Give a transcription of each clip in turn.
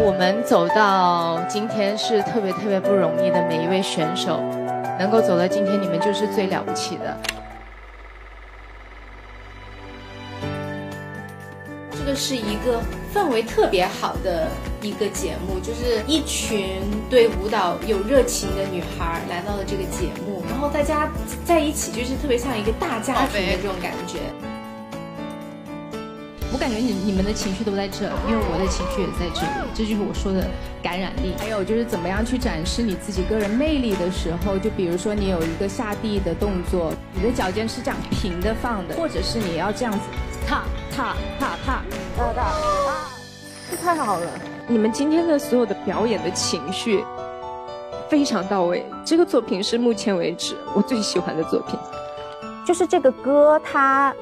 我们走到今天是特别特别不容易的，每一位选手能够走到今天，你们就是最了不起的。这个是一个氛围特别好的一个节目，就是一群对舞蹈有热情的女孩来到了这个节目，然后大家在一起，就是特别像一个大家庭的这种感觉。我感觉你你们的情绪都在这，因为我的情绪也在这里，这就是我说的感染力。还有就是怎么样去展示你自己个人魅力的时候，就比如说你有一个下地的动作，你的脚尖是这样平的放的，或者是你要这样子踏踏踏踏踏踏啊，这太好了！你们今天的所有的表演的情绪非常到位，这个作品是目前为止我最喜欢的作品。就是这个歌，它。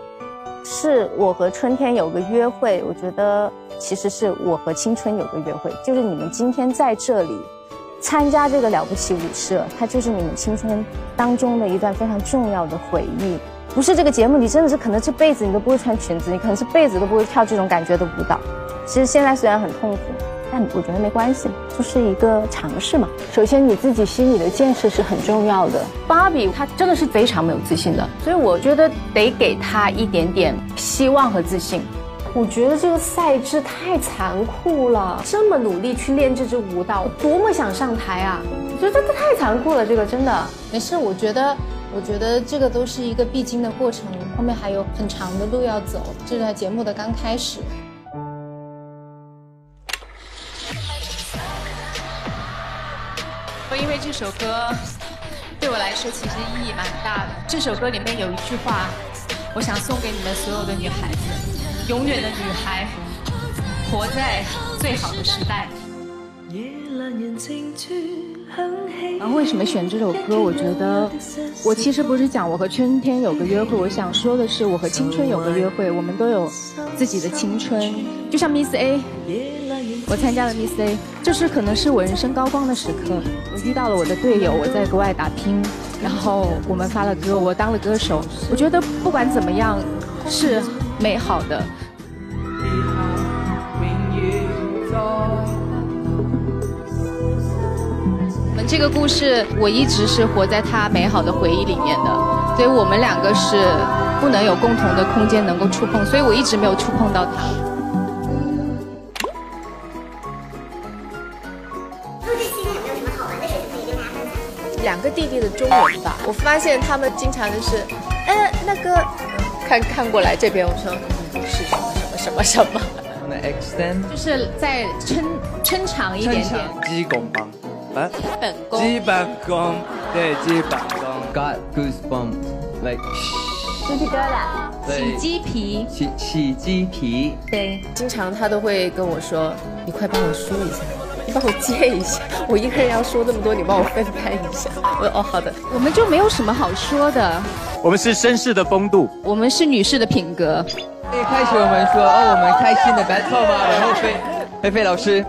是我和春天有个约会，我觉得其实是我和青春有个约会，就是你们今天在这里参加这个了不起舞社，它就是你们青春当中的一段非常重要的回忆。不是这个节目，你真的是可能这辈子你都不会穿裙子，你可能这辈子都不会跳这种感觉的舞蹈。其实现在虽然很痛苦。但我觉得没关系，就是一个尝试嘛。首先你自己心里的建设是很重要的。芭比她真的是非常没有自信的，所以我觉得得给她一点点希望和自信。我觉得这个赛制太残酷了，这么努力去练这支舞蹈，多么想上台啊！我觉得这太残酷了，这个真的。没事，我觉得，我觉得这个都是一个必经的过程，后面还有很长的路要走，这是节目的刚开始。因为这首歌对我来说其实意义蛮大的。这首歌里面有一句话，我想送给你们所有的女孩子：永远的女孩，活在最好的时代。然后为什么选这首歌？我觉得我其实不是讲我和春天有个约会，我想说的是我和青春有个约会。我们都有自己的青春，就像 Miss A，我参加了 Miss A，这是可能是我人生高光的时刻。我遇到了我的队友，我在国外打拼，然后我们发了歌，我当了歌手。我觉得不管怎么样是美好的。这个故事，我一直是活在他美好的回忆里面的，所以我们两个是不能有共同的空间能够触碰，所以我一直没有触碰到他。两个弟弟的中文吧，我发现他们经常就是，哎，那个，看看过来这边，我说是什么什么什么什么。就是再撑撑长一点点。鸡公帮。基本功，基本功，对，基本功。Got goosebumps, like 鸡皮疙瘩，起鸡皮，起起鸡皮。对，经常他都会跟我说：“你快帮我梳一下，你帮我接一下，我一个人要说这么多，你帮我分担一下。”我说：“哦，好的。”我们就没有什么好说的。我们是绅士的风度，我们是女士的品格。一开始我们说：“哦，我们开心的 battle 吗？”然后菲菲菲老师。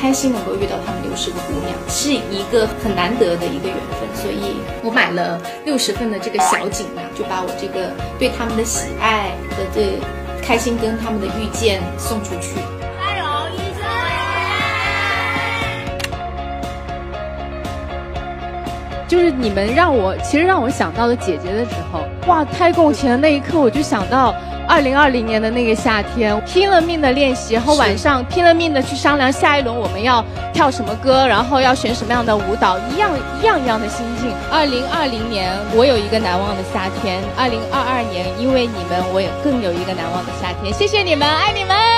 开心能够遇到他们六十个姑娘，是一个很难得的一个缘分，所以我买了六十份的这个小锦囊，就把我这个对他们的喜爱和对开心跟他们的遇见送出去。就是你们让我，其实让我想到了姐姐的时候，哇！开共情的那一刻，我就想到二零二零年的那个夏天，拼了命的练习，然后晚上拼了命的去商量下一轮我们要跳什么歌，然后要选什么样的舞蹈，一样一样一样的心境。二零二零年我有一个难忘的夏天，二零二二年因为你们我也更有一个难忘的夏天。谢谢你们，爱你们。